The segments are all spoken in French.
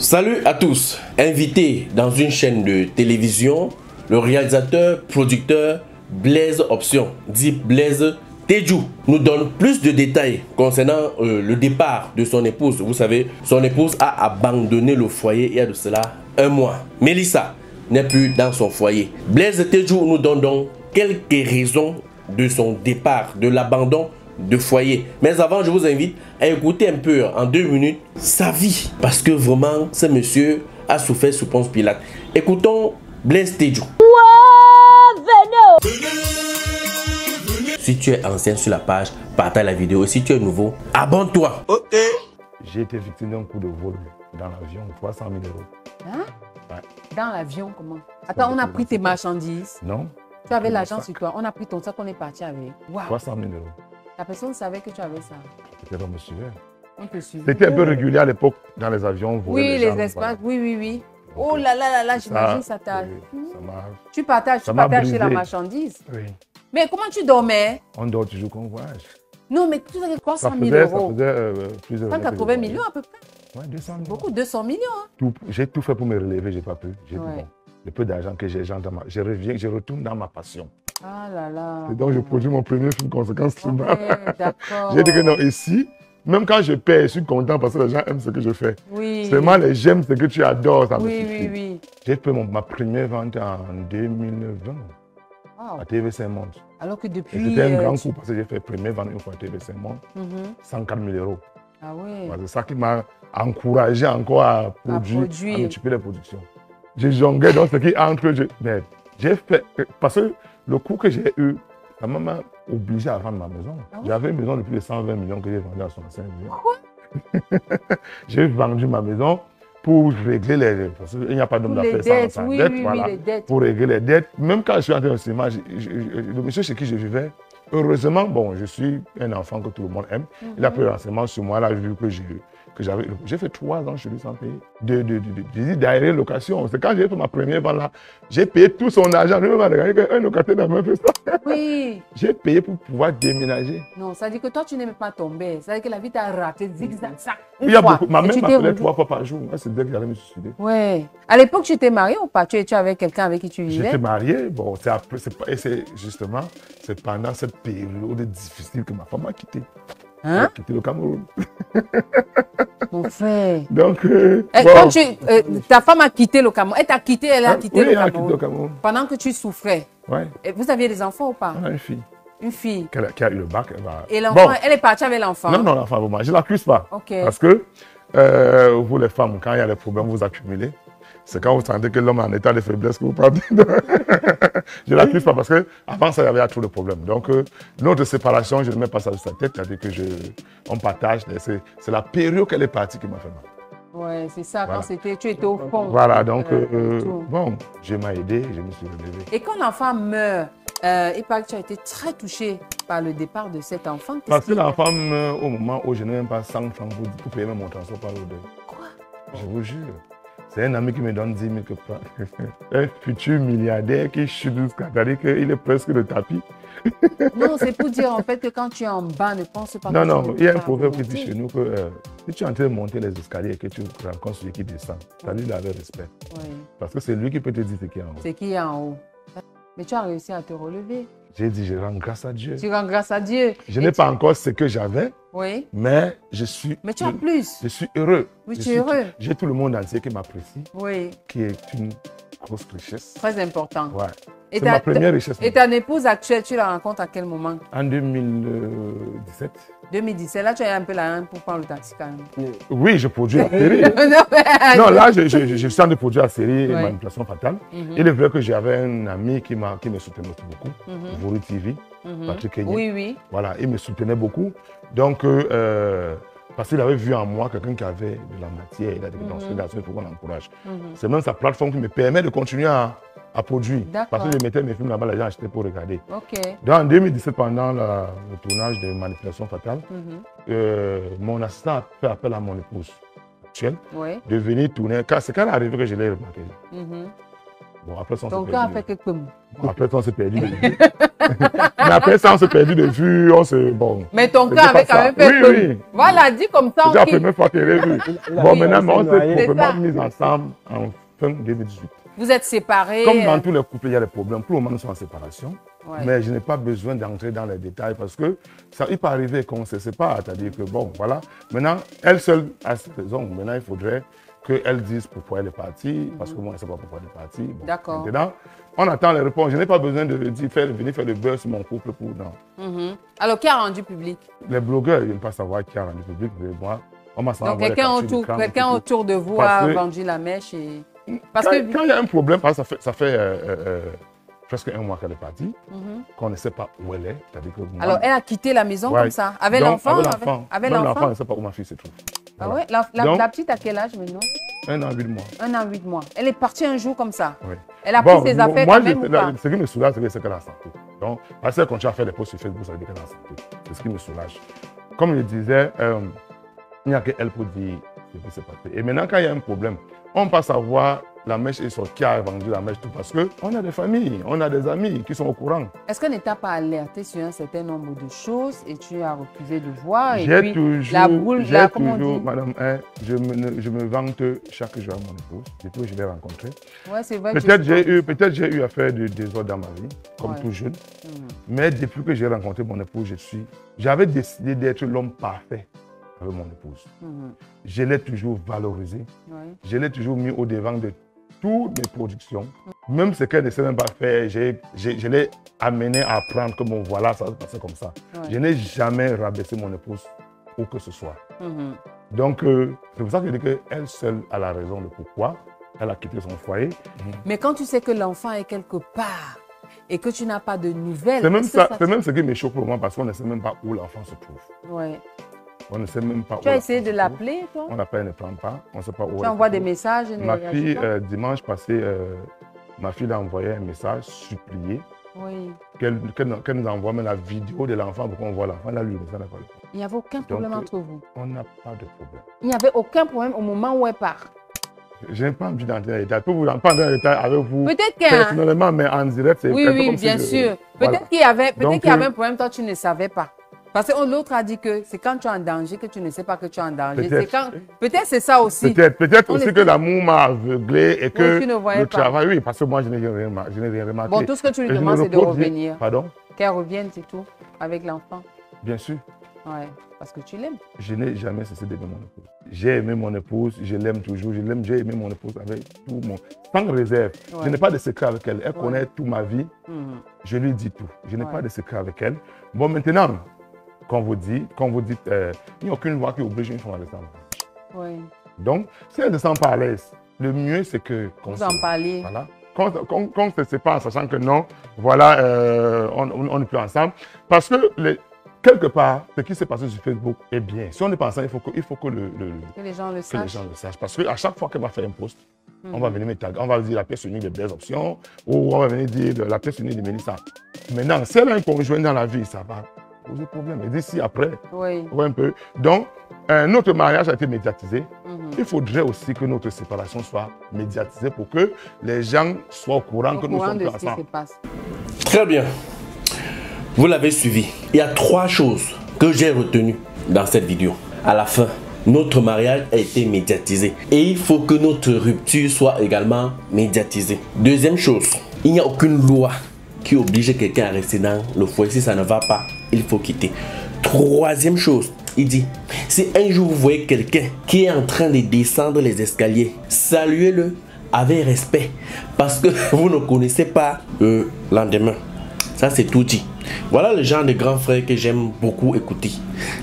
Salut à tous. Invité dans une chaîne de télévision, le réalisateur, producteur Blaise Option, dit Blaise Teju, nous donne plus de détails concernant euh, le départ de son épouse. Vous savez, son épouse a abandonné le foyer il y a de cela un mois. Melissa n'est plus dans son foyer. Blaise Teju nous donne donc quelques raisons de son départ, de l'abandon de foyer. Mais avant, je vous invite à écouter un peu en deux minutes sa vie. Parce que vraiment, ce monsieur a souffert sous Ponce Pilate. Écoutons Blaise Teju. Si tu es ancien sur la page, partage la vidéo. Si tu es nouveau, abonne-toi. Ok. J'ai été victime d'un coup de vol dans l'avion, 300 000 euros. Hein? Ouais. Dans l'avion, comment? Attends, on a pris tes marchandises. Non Tu avais l'argent sur toi. On a pris ton sac, on est parti avec. Waouh 300 000 euros. La personne savait que tu avais ça. Peut-être on me suivait. On te suivait. C'était un peu régulier à l'époque dans les avions. on Oui, les gens, les espaces. voilà. Oui, oui, oui. Oh là là là là, j'imagine ça t'a. oui, Ça m'a. Tu partages, ça tu partages chez la marchandise. Oui. Mais comment tu dormais? On dort toujours qu'on voyage. Non, mais tu avais 300 Ça 000 faisait, ça euros. faisait euh, plusieurs années que je 180 voyageais. millions à peu près. Ouais, 200 millions. Beaucoup, 200 millions. hein. J'ai tout fait pour me relever, j'ai pas pu. J'ai dit, Ouais. bon, le peu d'argent que j'ai, je reviens, je retourne dans ma passion. Ah là là. Et donc, je produis mon premier film Conséquence Ok, tribunal. d'accord. J'ai dit que non, ici, même quand je paie, je suis content parce que les gens aiment ce que je fais. Oui. Seulement, les j'aime ce que tu adores, ça me Oui, suffit. oui, oui. J'ai fait mon- ma première vente en 2020 Wow. à TV5 Monde. Alors que depuis. C'était un euh, grand coup parce que j'ai fait première vente une fois à TV5 Monde, Mhm. 104 000 euros. Ah. Ouais, C'est ça qui m'a encouragé encore à produire, à, produire. multiplier les productions. J'ai jonglé dans ce qui entre. je- mais J'ai fait. Parce que le coup que j'ai eu, ça m'a obligé à vendre ma maison. Ah? J'avais une maison de plus de 120 millions que j'ai vendue à 65 millions. j'ai vendu ma maison pour régler les. Parce qu'il n'y a pas d'homme d'affaires sans, dettes, sans oui, dette. oui, voilà les dettes. pour régler les dettes. Même quand je suis entré au cinéma, le monsieur chez qui je vivais, heureusement, bon, je suis un enfant que tout le monde aime. Il a pris le renseignement sur moi, là, vu que j'ai que j'avais. J'ai fait trois ans chez lui sans payer. De, de, de, de, location. C'est quand j'ai fait ma première vente là, j'ai payé tout son argent. Je ne me regardé qu'un locataire même fait ça. Oui. J'ai payé pour pouvoir déménager. Non, ça dit que toi, tu n'aimes pas tomber. Ça dit que la vie t'a raté zigzag, ça. Il y a beaucoup, ma mère m'appelait trois fois par jour. C'est dès que j'allais me suicider. Ouais. À l'époque, tu étais marié ou pas? Tu, tu avais quelqu'un avec qui tu vivais? J'étais marié, bon, c'est justement, c'est pendant cette période difficile que ma femme m'a quitté. Elle a Hein quitté le Cameroun. Mon frère. Donc, euh, Eh, bon. quand tu, euh, ta femme a quitté le Cameroun. Elle t'a quitté, elle a Hein, quitté oui, le elle a quitté Cameroun. le Cameroun. Pendant que tu souffrais. Ouais, Et vous aviez des enfants ou pas? On a une fille Une fille. qui a, qui a eu le bac. Elle va... Et l'enfant, Bon, elle est partie avec l'enfant. non, non, l'enfant, je ne l'accuse pas. Ok. Parce que euh, vous, les femmes, quand il y a des problèmes, vous accumulez. C'est quand vous sentez que l'homme est en état de faiblesse que vous partez. je ne l'accuse pas parce que avant ça, il y avait trop de problèmes. Donc, euh, notre séparation, je ne mets pas ça sur sa tête. C'est-à-dire que je, on partage. C'est la période qu'elle est partie qui m'a fait mal. Ouais, c'est ça, Voilà. quand c'était, tu étais au fond. Voilà, donc, Euh, euh, tout. bon, je m'ai aidé, je me suis relevé. Et quand l'enfant meurt, euh, il paraît que tu as été très touché par le départ de cet enfant. Parce que l'enfant meurt au moment où je n'ai même pas 100 francs pour, payer même mon transport par le deuil. Quoi? Je vous jure. C'est un ami qui me donne 10 000 que un futur milliardaire qui chute jusqu'à c'est-à-dire qu'il est presque le tapis. Non, c'est pour dire en fait que quand tu es en bas, ne pense pas Non, que non, tu il y a un proverbe qui dit chez nous que euh, si tu es en train de monter les escaliers et que tu rencontres celui qui descend, salut lui avec respect. Oui, Parce que c'est lui qui peut te dire ce qu'il y a en haut. c'est qui est en haut. Mais tu as réussi à te relever. J'ai dit, je rends grâce à Dieu. Tu rends grâce à Dieu. Je n'ai tu- pas encore ce que j'avais, Oui, mais je suis, mais tu as plus. je suis heureux. Oui, Je tu es heureux. J'ai tout le monde entier qui m'apprécie, Oui, qui est une grosse richesse. très important. Ouais. Et C'est ma ta, première richesse. et ta épouse actuelle, tu la rencontres à quel moment? En 2017. 2017. Là, tu as un peu la haine pour prendre le taxi quand même. Oui, je produis la série. non, mais- non, là, je, je, je, je suis en train de produire la série Ouais. Manipulation fatale. Mhm, Il est vrai que j'avais un ami qui, m'a, qui me soutenait beaucoup, Voru TV, mhm. Patrick Kenye. Oui, oui. Voilà, il me soutenait beaucoup. Donc, euh, euh, parce qu'il avait vu en moi quelqu'un qui avait de la matière, il a dit que dans ce Mhm. garçon, il faut qu'on l'encourage. mhm. C'est même sa plateforme qui me permet de continuer à, à produire. Parce que je mettais mes films là-bas, les gens achetaient pour regarder. Donc, en 2017, pendant la- le tournage de Manipulation fatale, Mhm. euh, mon assistant a fait appel à mon épouse actuelle Oui. de venir tourner. C'est quand elle est arrivée que je l'ai remarqué. Bon, après ça, on Ton a perdu. fait que comme. Bon, après ça, on s'est perdu de vue. Mais après ça, on s'est perdu de vue. On se... Bon. Mais ton cœur avait quand même fait Oui, oui. Voilà, dis comme ça. C'était la on première fois qu'elle est. La Bon, maintenant, on on s'est C'est ça. mis ensemble en fin 2018. Vous êtes séparés. Comme dans tous les couples, il y a des problèmes. Pour le moment, nous sommes en séparation. ouais. Mais je n'ai pas besoin d'entrer dans les détails parce que ça, il peut arriver qu'on ne se sépare. C'est-à-dire que, bon, voilà. Maintenant, elle seule a ses raisons. Maintenant, il faudrait qu'elle dise pourquoi elle est partie. Parce que moi, je ne sais pas pourquoi elle est partie. Bon, D'accord. Maintenant, on attend les réponses. Je n'ai pas besoin de dire, faire, venir faire le beurre sur mon couple pour. Non. Mhm. Alors, qui a rendu public? Les blogueurs, ils n'aiment pas savoir qui a rendu public. Mais moi, on m'a Donc, quelqu'un autour, quelqu'un autour de vous Parce a que- vendu la mèche et. Parce quand, que. quand il y a un problème, parce que ça fait, ça fait euh, euh, euh, presque un mois qu'elle est partie, Mhm. qu'on ne sait pas où elle est. Que moi- Alors, elle a quitté la maison Ouais. comme ça. Avec l'enfant Avec avec- l'enfant. Avec Même l'enfant? l'enfant ne sait pas où ma fille se trouve. Ah Voilà. ouais la, la- Donc- la petite à quel âge maintenant Un an, huit mois. Un an, huit mois. Elle est partie un jour comme ça. Oui. Elle a Bon, pris ses affaires moi, quand même je- ou pas? Ce qui me soulage, c'est qu'elle est en santé. Donc, parce qu'elle continue à faire des posts sur Facebook, ça veut dire qu'elle est en santé. C'est ce qui me soulage. Comme je disais, euh, il n'y a qu'elle pour dire ce qui s'est passé. Et maintenant, quand il y a un problème, on passe à voir la mèche et sur qui a vendu la mèche, tout parce qu'on a des familles, on a des amis qui sont au courant. Est-ce qu'elle n'était pas alertée sur un certain nombre de choses et tu as refusé de voir et J'ai puis toujours, la boule, j'ai la, comment on toujours, dit? madame, hein, je, me, je me vante chaque jour à mon épouse, depuis que je l'ai rencontrée. Ouais, c'est vrai. Peut-être j'ai eu, peut-être j'ai eu à faire du désordre dans ma vie, comme Ouais. tout jeune. Mhm. Mais depuis que j'ai rencontré mon épouse, je suis, j'avais décidé d'être l'homme parfait avec mon épouse. Mhm. Je l'ai toujours valorisé. Ouais. Je l'ai toujours mis au devant de toutes mes productions. Même ce qu'elle ne sait même pas faire, j'ai- j'ai- je l'ai amené à apprendre que bon, voilà, ça va se passer comme ça. Ouais. Je n'ai jamais rabaissé mon épouse où que ce soit. Mhm. Donc, euh, c'est pour ça que je dis qu'elle seule a la raison de pourquoi elle a quitté son foyer. Mais quand tu sais que l'enfant est quelque part et que tu n'as pas de nouvelles. C'est même, que ça, c'est même ce qui me choque pour moi parce qu'on ne sait même pas où l'enfant se trouve. Ouais. On ne sait même pas où Tu as essayé de l'appeler, toi? On appelle, elle ne prend pas. On ne sait pas où Tu envoies des messages Ma fille, euh, dimanche passé, euh, ma fille a envoyé un message supplié Oui. qu'elle nous- envoie même la vidéo de l'enfant pour qu'on voit l'enfant. Elle a lu le message, elle n'a pas le problème. Il n'y avait aucun problème entre vous? On n'a pas de problème. Il n'y avait aucun problème au moment où elle part? Je n'ai pas envie d'entrer dans les détails. Je peux vous en parler dans les détails avec vous Peut-être personnellement, mais en direct, c'est Oui, un peu oui, bien je- sûr. Voilà. Peut-être qu'il y avait, peut-être Donc, qu'il y avait euh, un problème, toi, tu ne savais pas. Parce que l'autre a dit que c'est quand tu es en danger que tu ne sais pas que tu es en danger. Peut-être. C'est ça aussi. Peut-être, peut-être On aussi est- que l'amour m'a aveuglé et que tu ne voyais le pas. travail, oui, parce que moi, je n'ai rien, remarqué. Bon, tout ce que tu lui demandes, c'est de revenir. Pardon? Qu'elle revienne, c'est tout, avec l'enfant. Bien sûr. Ouais, parce que tu l'aimes. Je n'ai jamais cessé d'aimer mon épouse. J'ai aimé mon épouse, je l'aime toujours, je l'aime, j'ai aimé mon épouse avec tout mon. Sans réserve. Je n'ai pas de secret avec elle. Elle connaît toute ma vie. Mhm. Je lui dis tout. Je n'ai pas de secret avec elle. Bon, maintenant, quand vous dites, quand vous dites, euh, il n'y a aucune loi qui oblige une femme à rester en mariage. Ouais. Donc, si elle ne se sent pas à l'aise, le mieux, c'est que. qu'on Vous en parlez. Voilà. Quand, quand, quand on ne se sépare en sachant que non, voilà, euh, on on- on n'est plus ensemble. Parce que, les- quelque part, ce qui s'est passé sur Facebook est bien. Si on n'est pas ensemble, il faut que, il faut que, le, le- Que les gens le que les sachent. gens le sachent. Parce qu'à chaque fois qu'elle va faire un post, on Mhm. va venir me taguer, on va dire la pièce unique de Blaise Options, ou on va venir dire la pièce unique de Mélissa. Maintenant, si elle a un conjoint dans la vie, ça va poser problème. Et d'ici après, Oui. un peu. Donc, euh, notre mariage a été médiatisé. Mhm. Il faudrait aussi que notre séparation soit médiatisée pour que les gens soient au courant Au que nous courant sommes qui se ensemble. passe. Très bien. Vous l'avez suivi. Il y a trois choses que j'ai retenues dans cette vidéo. À la fin, notre mariage a été médiatisé. Et il faut que notre rupture soit également médiatisée. Deuxième chose, il n'y a aucune loi qui oblige quelqu'un à rester dans le foyer. Si ça ne va pas, il faut quitter. Troisième chose, il dit, si un jour vous voyez quelqu'un qui est en train de descendre les escaliers, saluez-le avec respect parce que vous ne connaissez pas le lendemain. Ça, c'est tout dit. Voilà le genre de grands frères que j'aime beaucoup écouter.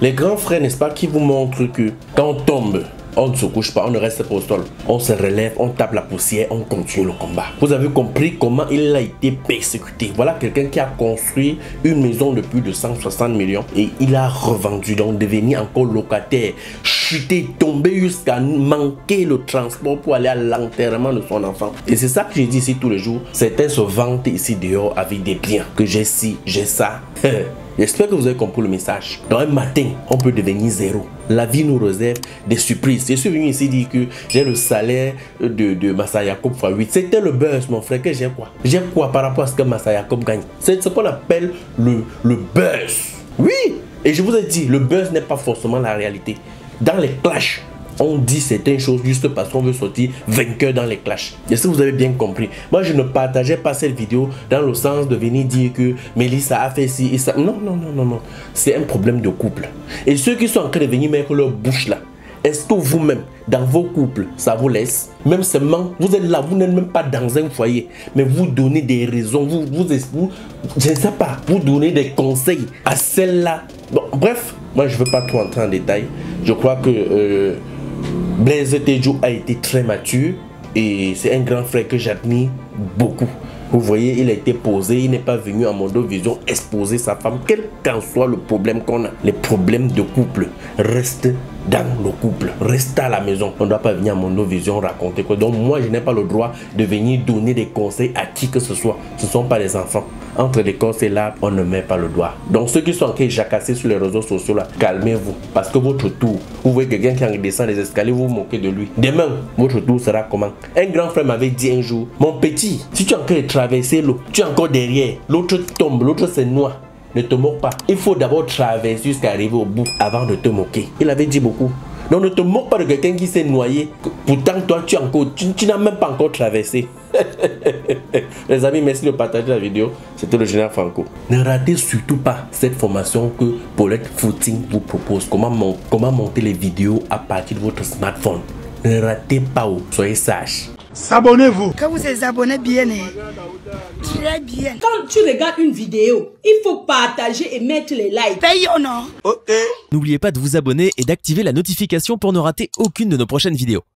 Les grands frères, n'est-ce pas, qui vous montrent que quand on tombe, on ne se couche pas, on ne reste pas au sol. On se relève, on tape la poussière, on continue le combat. Vous avez compris comment il a été persécuté. Voilà quelqu'un qui a construit une maison de plus de 160 millions et il a revendu, donc devenu encore locataire, chuté, tombé jusqu'à manquer le transport pour aller à l'enterrement de son enfant. Et c'est ça que je dis ici tous les jours. Certains se vantent ici dehors avec des biens. Que j'ai ci, j'ai ça. J'espère que vous avez compris le message. Dans un matin, on peut devenir zéro. La vie nous réserve des surprises. Je suis venu ici dire que j'ai le salaire de, de Massa Yacob x 8. C'était le buzz, mon frère. Que j'ai quoi? J'ai quoi par rapport à ce que Massa Yacob gagne? C'est ce qu'on appelle le, le buzz. Oui Et je vous ai dit, le buzz n'est pas forcément la réalité. Dans les clashs, on dit certaines choses juste parce qu'on veut sortir vainqueur dans les clashs. Est-ce que vous avez bien compris? Moi, je ne partageais pas cette vidéo dans le sens de venir dire que Mélissa a fait ci et ça. Non, non, non, non, non. C'est un problème de couple. Et ceux qui sont en train de venir mettre leur bouche là, est-ce que vous-même, dans vos couples, ça vous laisse? Même seulement, vous êtes là, vous n'êtes même pas dans un foyer, mais vous donnez des raisons, vous, je ne sais pas, vous donnez des conseils à celle-là. Bon, bref, moi je ne veux pas trop entrer en détail. Je crois que euh, Blaise Tejo a été très mature et c'est un grand frère que j'admire beaucoup. Vous voyez, il a été posé, il n'est pas venu à Mondo Vision exposer sa femme, quel qu'en soit le problème qu'on a. Les problèmes de couple restent dans le couple, restent à la maison. On ne doit pas venir à Mondo Vision raconter quoi. Donc moi, je n'ai pas le droit de venir donner des conseils à qui que ce soit. Ce ne sont pas les enfants entre les et là, on ne met pas le doigt. Donc ceux qui sont en train de jacasser sur les réseaux sociaux là, calmez-vous. Parce que votre tour, vous voyez quelqu'un qui descend les escaliers, vous vous moquez de lui. Demain, votre tour sera comment? Un grand frère m'avait dit un jour, mon petit, si tu es en train de traverser l'eau, tu es encore derrière, l'autre tombe, l'autre se noie. Ne te moque pas. Il faut d'abord traverser jusqu'à arriver au bout avant de te moquer. Il avait dit beaucoup. Donc ne te moque pas de quelqu'un qui s'est noyé. Pourtant, toi, tu, encore, tu, n'as même pas encore traversé. Les amis, merci de partager la vidéo. C'était le général Franco. Ne ratez surtout pas cette formation que Paulette Footing vous propose. Comment, comment monter les vidéos à partir de votre smartphone. Ne ratez pas, oh. soyez sages. S'abonnez-vous. Quand vous êtes abonné bien, hein. très bien. Quand tu regardes une vidéo, il faut partager et mettre les likes. Paye ou non Ok. N'oubliez pas de vous abonner et d'activer la notification pour ne rater aucune de nos prochaines vidéos.